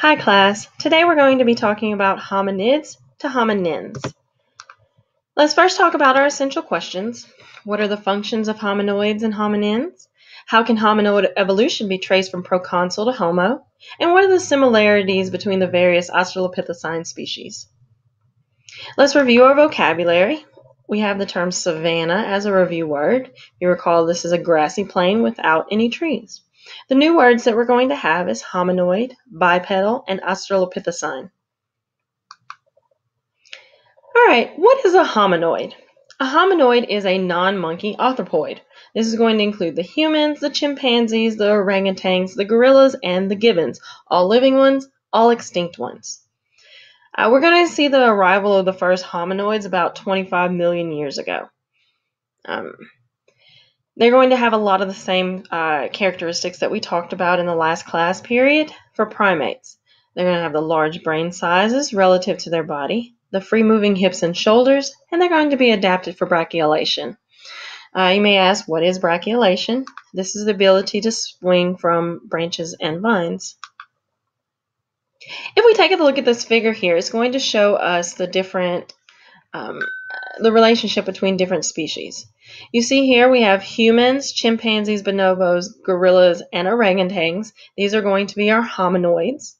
Hi class, today we're going to be talking about hominids to hominins. Let's first talk about our essential questions. What are the functions of hominoids and hominins? How can hominoid evolution be traced from proconsul to homo? And what are the similarities between the various Australopithecine species? Let's review our vocabulary. We have the term savanna as a review word. You recall this is a grassy plain without any trees. The new words that we're going to have is hominoid, bipedal, and australopithecine. All right, what is a hominoid? A hominoid is a non-monkey anthropoid. This is going to include the humans, the chimpanzees, the orangutans, the gorillas, and the gibbons, all living ones, all extinct ones. Uh, we're going to see the arrival of the first hominoids about 25 million years ago. Um, they're going to have a lot of the same uh, characteristics that we talked about in the last class period for primates. They're going to have the large brain sizes relative to their body, the free moving hips and shoulders, and they're going to be adapted for brachiolation. Uh, you may ask, what is brachiolation? This is the ability to swing from branches and vines. If we take a look at this figure here, it's going to show us the different, um, the relationship between different species. You see here we have humans, chimpanzees, bonobos, gorillas, and orangutans. These are going to be our hominoids.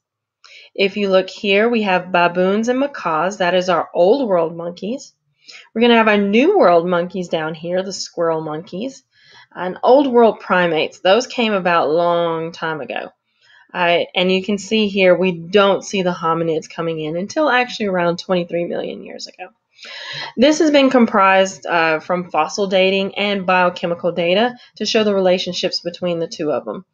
If you look here, we have baboons and macaques. That is our old world monkeys. We're going to have our new world monkeys down here, the squirrel monkeys. And old world primates. Those came about long time ago. And you can see here we don't see the hominids coming in until actually around 23 million years ago. This has been comprised uh, from fossil dating and biochemical data to show the relationships between the two of them.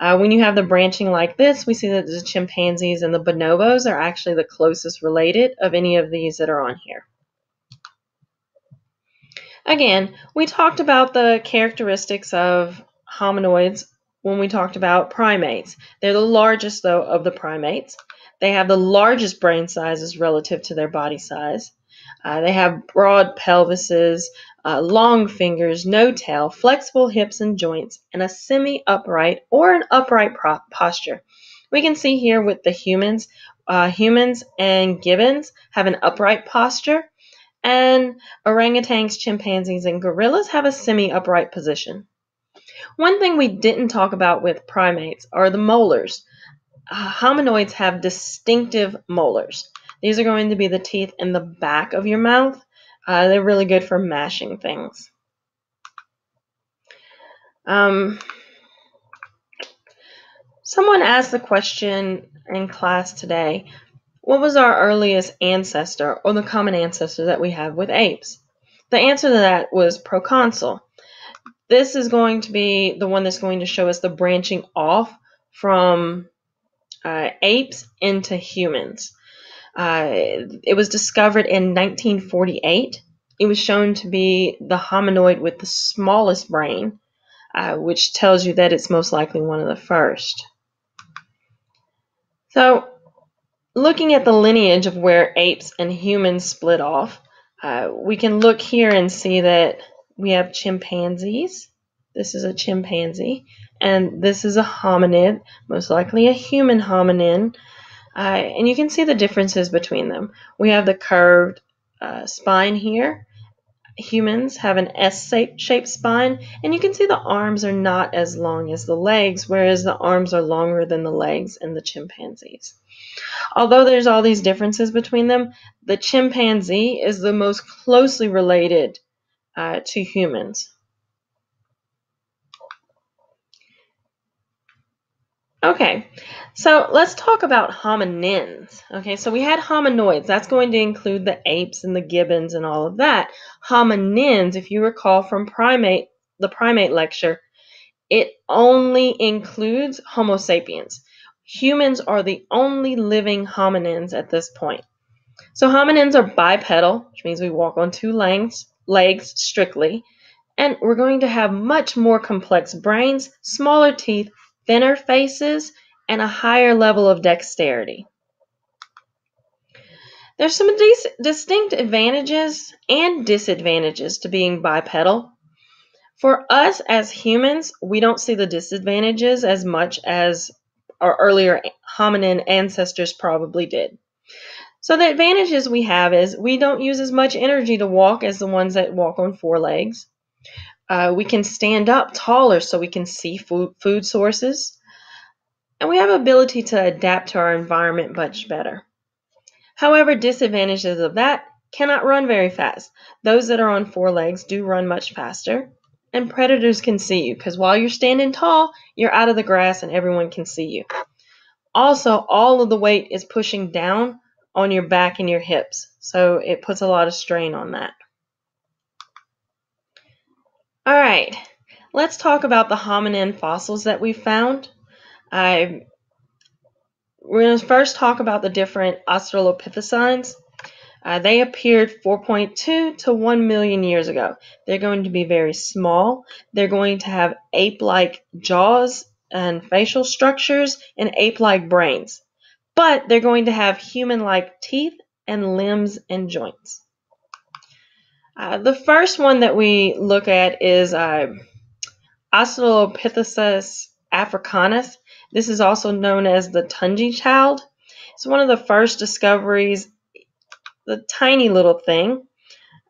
Uh, when you have the branching like this, we see that the chimpanzees and the bonobos are actually the closest related of any of these that are on here. Again, we talked about the characteristics of hominoids when we talked about primates. They're the largest, though, of the primates. They have the largest brain sizes relative to their body size. Uh, they have broad pelvises, uh, long fingers, no tail, flexible hips and joints, and a semi-upright or an upright posture. We can see here with the humans, uh, humans and gibbons have an upright posture, and orangutans, chimpanzees, and gorillas have a semi-upright position. One thing we didn't talk about with primates are the molars. Uh, hominoids have distinctive molars. These are going to be the teeth in the back of your mouth. Uh, they're really good for mashing things. Um, someone asked the question in class today, what was our earliest ancestor or the common ancestor that we have with apes? The answer to that was proconsul. This is going to be the one that's going to show us the branching off from uh, apes into humans. Uh, it was discovered in 1948. It was shown to be the hominoid with the smallest brain, uh, which tells you that it's most likely one of the first. So, looking at the lineage of where apes and humans split off, uh, we can look here and see that we have chimpanzees. This is a chimpanzee, and this is a hominid, most likely a human hominin. Uh, and you can see the differences between them. We have the curved uh, spine here. Humans have an S-shaped spine, and you can see the arms are not as long as the legs, whereas the arms are longer than the legs in the chimpanzees. Although there's all these differences between them, the chimpanzee is the most closely related uh, to humans. Okay, so let's talk about hominins. Okay, so we had hominoids. That's going to include the apes and the gibbons and all of that. Hominins, if you recall from primate, the primate lecture, it only includes Homo sapiens. Humans are the only living hominins at this point. So hominins are bipedal, which means we walk on two legs, legs strictly, and we're going to have much more complex brains, smaller teeth, thinner faces, and a higher level of dexterity. There's some dis distinct advantages and disadvantages to being bipedal. For us as humans, we don't see the disadvantages as much as our earlier hominin ancestors probably did. So the advantages we have is we don't use as much energy to walk as the ones that walk on four legs. Uh, we can stand up taller so we can see food, food sources. And we have ability to adapt to our environment much better. However, disadvantages of that cannot run very fast. Those that are on four legs do run much faster. And predators can see you because while you're standing tall, you're out of the grass and everyone can see you. Also, all of the weight is pushing down on your back and your hips. So it puts a lot of strain on that. All right, let's talk about the hominin fossils that we found. I, we're going to first talk about the different Australopithecines. Uh, they appeared 4.2 to 1 million years ago. They're going to be very small. They're going to have ape-like jaws and facial structures and ape-like brains but they're going to have human-like teeth and limbs and joints. Uh, the first one that we look at is uh, Australopithecus africanus. This is also known as the Taung child. It's one of the first discoveries, the tiny little thing.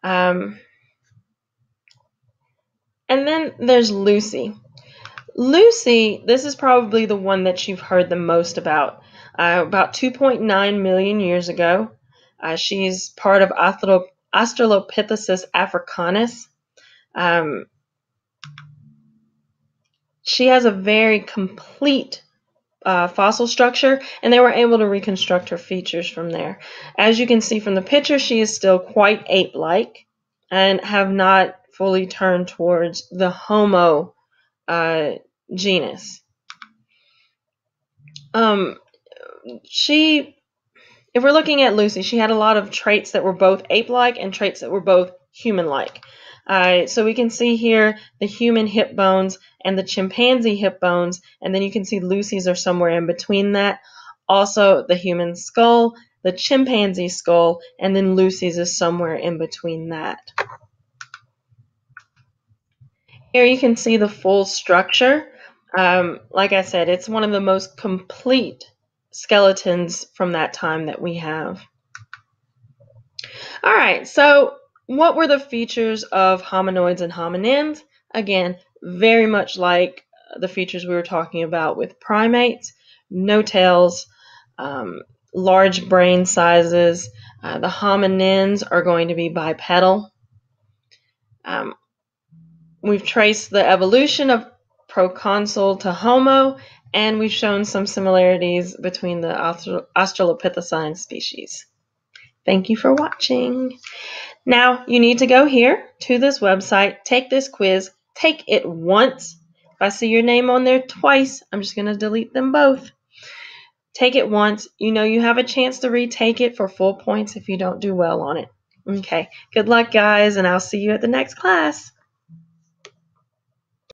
Um, and then there's Lucy. Lucy, this is probably the one that you've heard the most about uh, about 2.9 million years ago. Uh, she's part of Australopithecus africanus. Um, she has a very complete uh, fossil structure, and they were able to reconstruct her features from there. As you can see from the picture, she is still quite ape-like and have not fully turned towards the Homo uh, genus. Um, she, if we're looking at Lucy, she had a lot of traits that were both ape-like and traits that were both human-like. Uh, so we can see here the human hip bones and the chimpanzee hip bones, and then you can see Lucy's are somewhere in between that. Also, the human skull, the chimpanzee skull, and then Lucy's is somewhere in between that. Here you can see the full structure. Um, like I said, it's one of the most complete skeletons from that time that we have. All right, so what were the features of hominoids and hominins? Again, very much like the features we were talking about with primates, no tails, um, large brain sizes. Uh, the hominins are going to be bipedal. Um, we've traced the evolution of proconsul to Homo and we've shown some similarities between the Australopithecine species. Thank you for watching. Now, you need to go here to this website, take this quiz, take it once. If I see your name on there twice, I'm just going to delete them both. Take it once. You know you have a chance to retake it for full points if you don't do well on it. Okay, good luck, guys, and I'll see you at the next class.